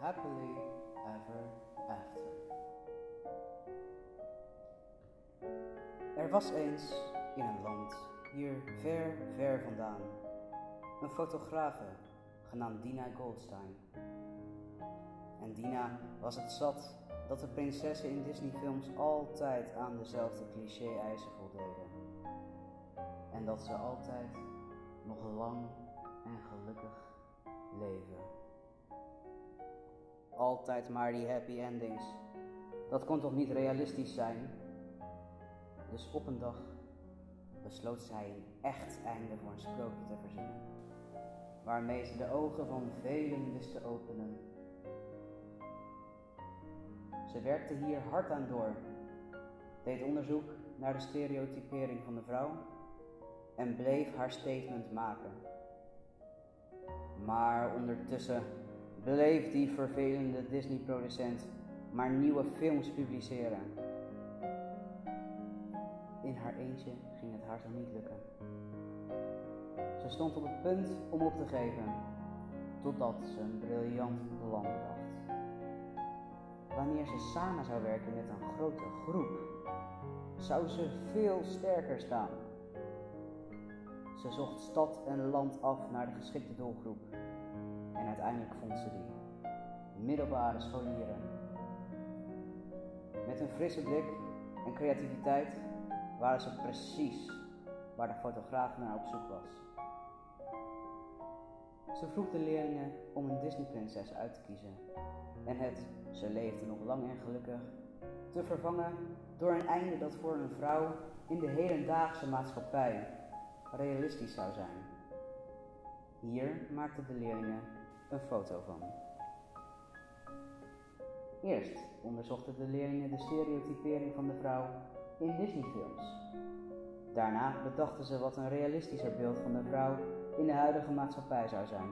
Happily Ever After. Er was eens in een land hier ver, ver vandaan een fotografe genaamd Dina Goldstein. En Dina was het zat dat de prinsessen in Disneyfilms altijd aan dezelfde cliché-eisen voldeden. En dat ze altijd nog lang en gelukkig leven. Altijd maar die happy endings. Dat kon toch niet realistisch zijn? Dus op een dag besloot zij een echt einde voor een sprookje te verzinnen, waarmee ze de ogen van velen wist te openen. Ze werkte hier hard aan door, deed onderzoek naar de stereotypering van de vrouw en bleef haar statement maken. Maar ondertussen bleef die vervelende Disney-producent maar nieuwe films publiceren. In haar eentje ging het haar zo niet lukken. Ze stond op het punt om op te geven, totdat ze een briljant plan bracht. Wanneer ze samen zou werken met een grote groep, zou ze veel sterker staan. Ze zocht stad en land af naar de geschikte doelgroep. En uiteindelijk vond ze die. Middelbare scholieren. Met een frisse blik en creativiteit waren ze precies waar de fotograaf naar op zoek was. Ze vroeg de leerlingen om een Disney-prinses uit te kiezen en het, ze leefde nog lang en gelukkig, te vervangen door een einde dat voor een vrouw in de hedendaagse maatschappij realistisch zou zijn. Hier maakten de leerlingen een foto van. Eerst onderzochten de leerlingen de stereotypering van de vrouw in Disneyfilms. Daarna bedachten ze wat een realistischer beeld van de vrouw in de huidige maatschappij zou zijn.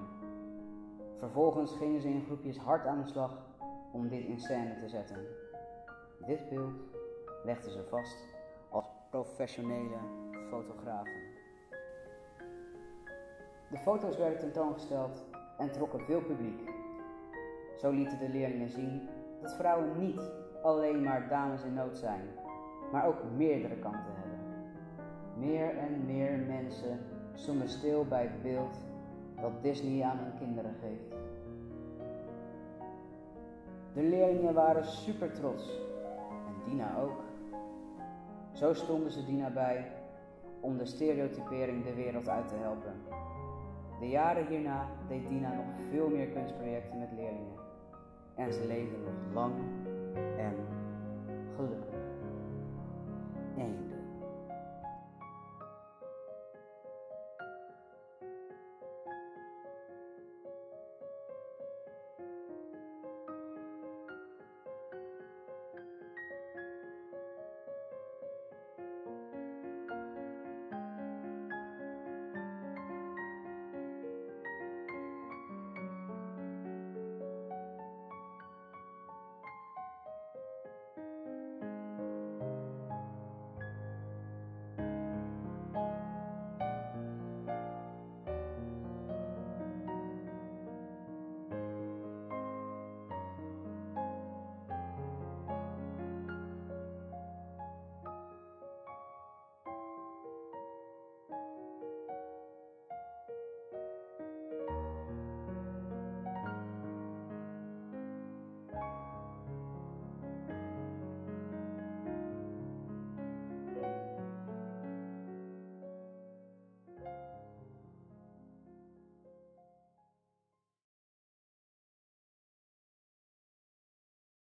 Vervolgens gingen ze in groepjes hard aan de slag om dit in scène te zetten. Dit beeld legden ze vast als professionele fotografen. De foto's werden tentoongesteld en trokken veel publiek. Zo lieten de leerlingen zien dat vrouwen niet alleen maar dames in nood zijn, maar ook meerdere kanten hebben. Meer en meer mensen stonden stil bij het beeld dat Disney aan hun kinderen geeft. De leerlingen waren super trots en Dina ook. Zo stonden ze Dina bij om de stereotypering de wereld uit te helpen. De jaren hierna deed Dina nog veel meer kunstprojecten met leerlingen. En ze leefde nog lang en gelukkig.